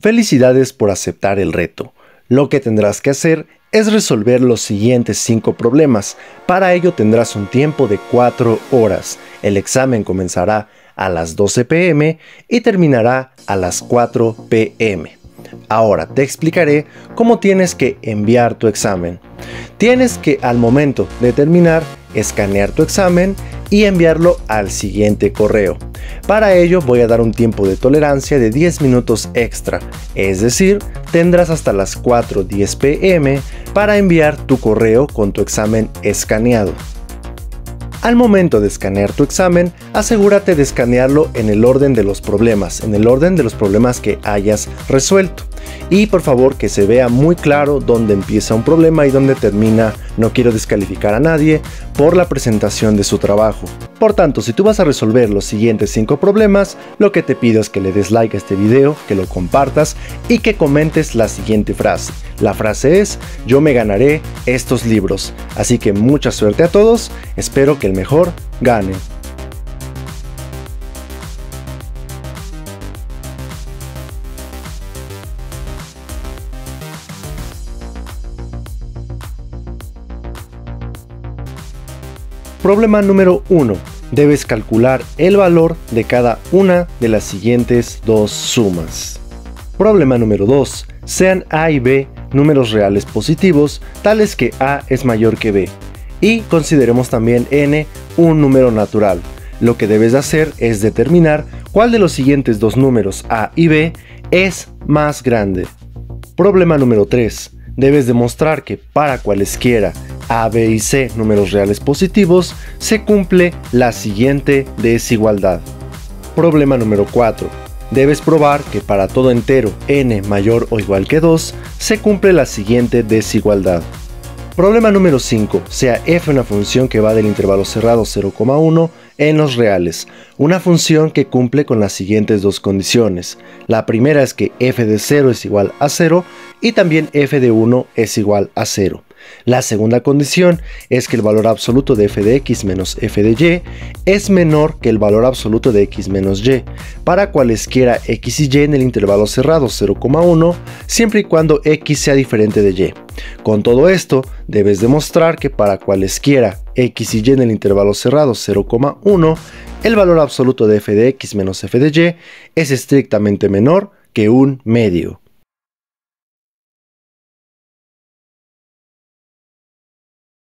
Felicidades por aceptar el reto. Lo que tendrás que hacer es resolver los siguientes 5 problemas. Para ello tendrás un tiempo de 4 horas. El examen comenzará a las 12 pm y terminará a las 4 pm. Ahora te explicaré cómo tienes que enviar tu examen. Tienes que al momento de terminar escanear tu examen y enviarlo al siguiente correo. Para ello voy a dar un tiempo de tolerancia de 10 minutos extra, es decir, tendrás hasta las 4.10 pm para enviar tu correo con tu examen escaneado. Al momento de escanear tu examen, asegúrate de escanearlo en el orden de los problemas, en el orden de los problemas que hayas resuelto y por favor que se vea muy claro dónde empieza un problema y dónde termina. No quiero descalificar a nadie por la presentación de su trabajo. Por tanto, si tú vas a resolver los siguientes 5 problemas, lo que te pido es que le des like a este video, que lo compartas y que comentes la siguiente frase. La frase es, yo me ganaré estos libros. Así que mucha suerte a todos, espero que el mejor gane. Problema número 1. Debes calcular el valor de cada una de las siguientes dos sumas. Problema número 2. Sean A y B números reales positivos, tales que A es mayor que B. Y consideremos también n un número natural. Lo que debes hacer es determinar cuál de los siguientes dos números A y B es más grande. Problema número 3. Debes demostrar que para cualesquiera a, B y C números reales positivos, se cumple la siguiente desigualdad. Problema número 4. Debes probar que para todo entero n mayor o igual que 2, se cumple la siguiente desigualdad. Problema número 5. Sea f una función que va del intervalo cerrado 0,1 en los reales, una función que cumple con las siguientes dos condiciones. La primera es que f de 0 es igual a 0 y también f de 1 es igual a 0. La segunda condición es que el valor absoluto de f de x menos f de y es menor que el valor absoluto de x menos y para cualesquiera x y y en el intervalo cerrado 0,1 siempre y cuando x sea diferente de y. Con todo esto, debes demostrar que para cualesquiera x y y en el intervalo cerrado 0,1 el valor absoluto de f de x menos f de y es estrictamente menor que un medio.